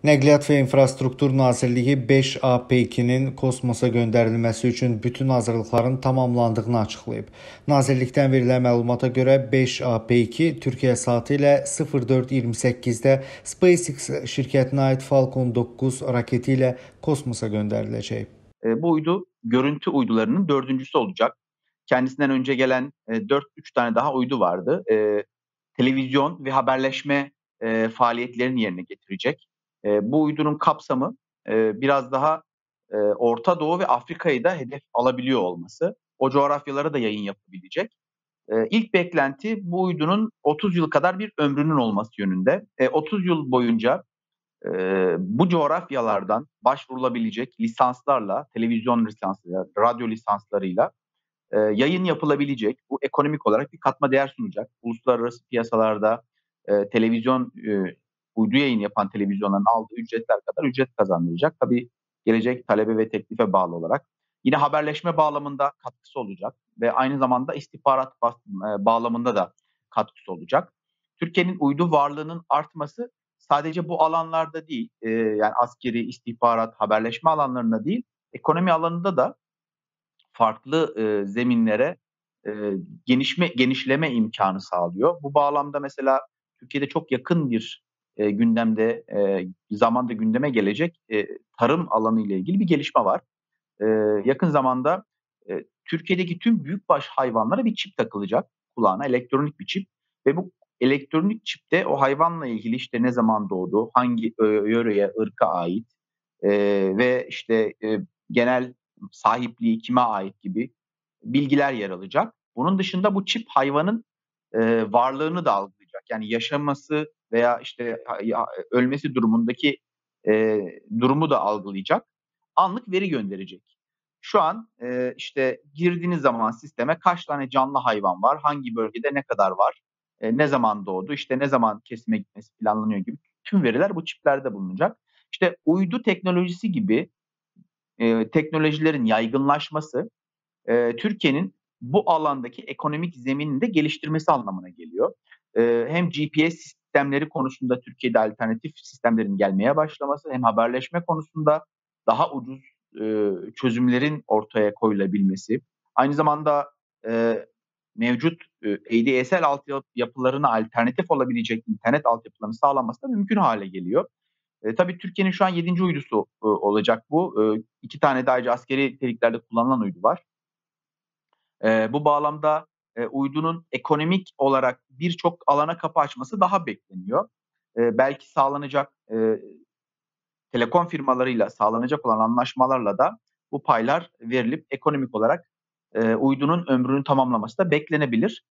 Nəqliyyat və İnfrastruktur Nazirliyi 5A-P2-nin kosmosa göndərilməsi üçün bütün hazırlıqların tamamlandığını açıqlayıb. Nazirlikdən verilən məlumata görə 5A-P2 Türkiyə saatı ilə 04:28-də SpaceX şirkətinə aid Falcon 9 raketi ilə kosmosa göndəriləcək. E, bu uydu görüntü uydularının dördüncüsü olacak. Kendisinden önce gelen e, 4-3 tane daha uydu vardı. E, televizyon ve haberleşme e, faaliyetlerini yerine getirecek. E, bu uydunun kapsamı e, biraz daha e, Orta Doğu ve Afrika'yı da hedef alabiliyor olması. O coğrafyalara da yayın yapabilecek. E, ilk beklenti bu uydunun 30 yıl kadar bir ömrünün olması yönünde. E, 30 yıl boyunca e, bu coğrafyalardan başvurulabilecek lisanslarla, televizyon lisanslarıyla, radyo lisanslarıyla e, yayın yapılabilecek. Bu ekonomik olarak bir katma değer sunacak. Uluslararası piyasalarda e, televizyon e, uydu yayın yapan televizyonların aldığı ücretler kadar ücret kazandıracak. Tabii gelecek talebe ve teklife bağlı olarak. Yine haberleşme bağlamında katkısı olacak ve aynı zamanda istihbarat e, bağlamında da katkısı olacak. Türkiye'nin uydu varlığının artması sadece bu alanlarda değil, e, yani askeri, istihbarat, haberleşme alanlarında değil, ekonomi alanında da farklı e, zeminlere genişme genişleme imkanı sağlıyor. Bu bağlamda mesela Türkiye'de çok yakın bir e, gündemde e, zamanda gündeme gelecek e, tarım alanı ile ilgili bir gelişme var. E, yakın zamanda e, Türkiye'deki tüm büyükbaş hayvanlara bir çip takılacak kulağına elektronik bir çip ve bu elektronik çipte o hayvanla ilgili işte ne zaman doğdu, hangi yöreye, ırka ait e, ve işte e, genel sahipliği kime ait gibi bilgiler yer alacak. Bunun dışında bu çip hayvanın e, varlığını da algılayacak. Yani yaşaması veya işte ölmesi durumundaki e, durumu da algılayacak. Anlık veri gönderecek. Şu an e, işte girdiğiniz zaman sisteme kaç tane canlı hayvan var, hangi bölgede ne kadar var, e, ne zaman doğdu, işte ne zaman kesime gitmesi planlanıyor gibi tüm veriler bu çiplerde bulunacak. İşte uydu teknolojisi gibi e, teknolojilerin yaygınlaşması e, Türkiye'nin bu alandaki ekonomik zeminini de geliştirmesi anlamına geliyor. E, hem GPS sistemleri konusunda Türkiye'de alternatif sistemlerin gelmeye başlaması hem haberleşme konusunda daha ucuz e, çözümlerin ortaya koyulabilmesi, aynı zamanda e, mevcut e, ADSL altyapılarına alternatif olabilecek internet altyapılarının sağlanması da mümkün hale geliyor. E, tabii Türkiye'nin şu an 7. uydusu e, olacak bu. E, iki tane ayrıca askeri niteliklerde kullanılan uydu var. E, bu bağlamda e, uydunun ekonomik olarak birçok alana kapı açması daha bekleniyor. E, belki sağlanacak e, telekom firmalarıyla sağlanacak olan anlaşmalarla da bu paylar verilip ekonomik olarak e, uydunun ömrünü tamamlaması da beklenebilir.